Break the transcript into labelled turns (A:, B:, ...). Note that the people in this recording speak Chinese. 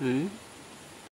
A: 嗯。